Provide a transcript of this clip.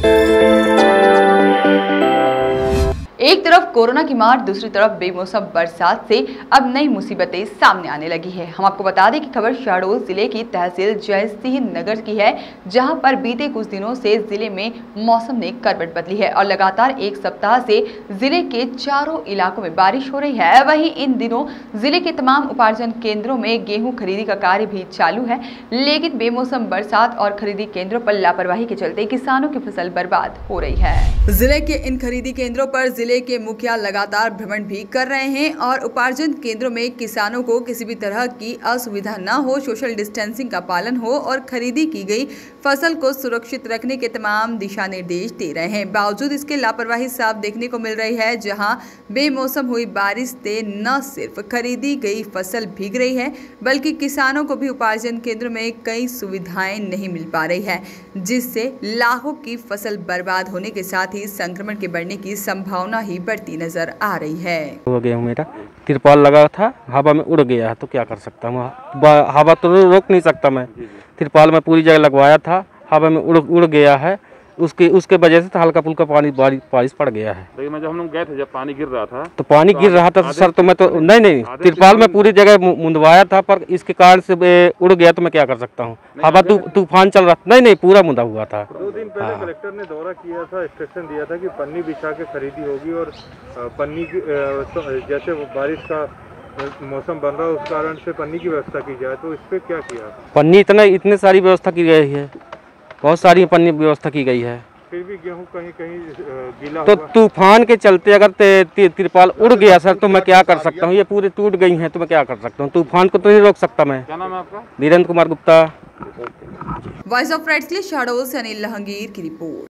Thank you. एक तरफ़ corona की मार, दूसरी तरफ़ बेमौसम बरसात से अब नई मुसीबतें सामने आने लगी है। हम आपको बता दें कि खबर शहडोल ज़िले की तहसील जय सिंह नगर की है, जहाँ पर बीते कुछ दिनों से ज़िले में मौसम ने करवट बदली है और लगातार एक सप्ताह से ज़िले के चारों इलाकों में बारिश हो रही है। वहीं इन दिनों ज़िले के तमाम उपार्जन केंद्रों में गेहूँ खरीदी का कार्य भी चालू है, लेकिन बेमौसम बरसात और खरीदी केंद्रों पर लापरवाही के चलते किसानों की फ़सल बर्बाद हो रही है। ज़िले के इन खरीदी केंद्रों पर के मुखिया लगातार भ्रमण भी कर रहे हैं और उपार्जन केंद्रों में किसानों को किसी भी तरह की असुविधा न हो सोशल डिस्टेंसिंग का पालन हो और खरीदी की गई फ़सल को सुरक्षित रखने के तमाम दिशा निर्देश दे रहे हैं। बावजूद इसके लापरवाही साफ़ देखने को मिल रही है, जहाँ बेमौसम हुई बारिश से न सिर्फ़ खरीदी गई फ़सल भीग रही है, बल्कि किसानों को भी उपार्जन केंद्र में कई सुविधाएँ नहीं मिल पा रही है, जिससे लाखों की फ़सल बर्बाद होने के साथ ही संक्रमण के बढ़ने की संभावना ही बढ़ती नज़र आ रही है। हो गया हूँ मेरा। तिरपाल लगा था हवा में उड़ गया है तो क्या कर सकता हूँ? हवा तो रोक नहीं सकता मैं। तिरपाल में पूरी जगह लगवाया था हवा में उड़ उड़ गया है। उसके उसके वजह से तो हल्का फुल्का पानी बारिश पड़ गया है। लेकिन मैं जब हम लोग गए थे जब पानी गिर रहा था तो पानी तो गिर रहा था सर तो मैं तो नहीं नहीं तिरपाल में पूरी जगह मुंदवाया था पर इसके कारण से उड़ गया तो मैं क्या कर सकता हूँ? हवा तूफ़ान चल रहा नहीं नहीं पूरा मुंदा हुआ था। दो दिन पहले कलेक्टर ने दौरा किया था इंस्ट्रक्शन दिया था की पन्नी बिछा के खरीदी होगी और पन्नी तो जैसे बारिश का मौसम बन रहा है उस कारण से पन्नी की व्यवस्था की जाए तो इस पे क्या किया? पन्नी इतना इतने सारी व्यवस्था की गई है। बहुत सारी पन्नी व्यवस्था की गई है। फिर भी गेहूँ कहीं कहीं गीला तो तूफ़ान के चलते अगर तिरपाल उड़ गया सर तो मैं क्या कर सकता हूँ? ये पूरी टूट गई हैं तो मैं क्या कर सकता हूँ? तूफ़ान को तो नहीं रोक सकता मैं। क्या नाम है आपका? Dhirendra Kumar Gupta. Voice of rights के लिए शाडोल से अनिल लहंगीर की रिपोर्ट।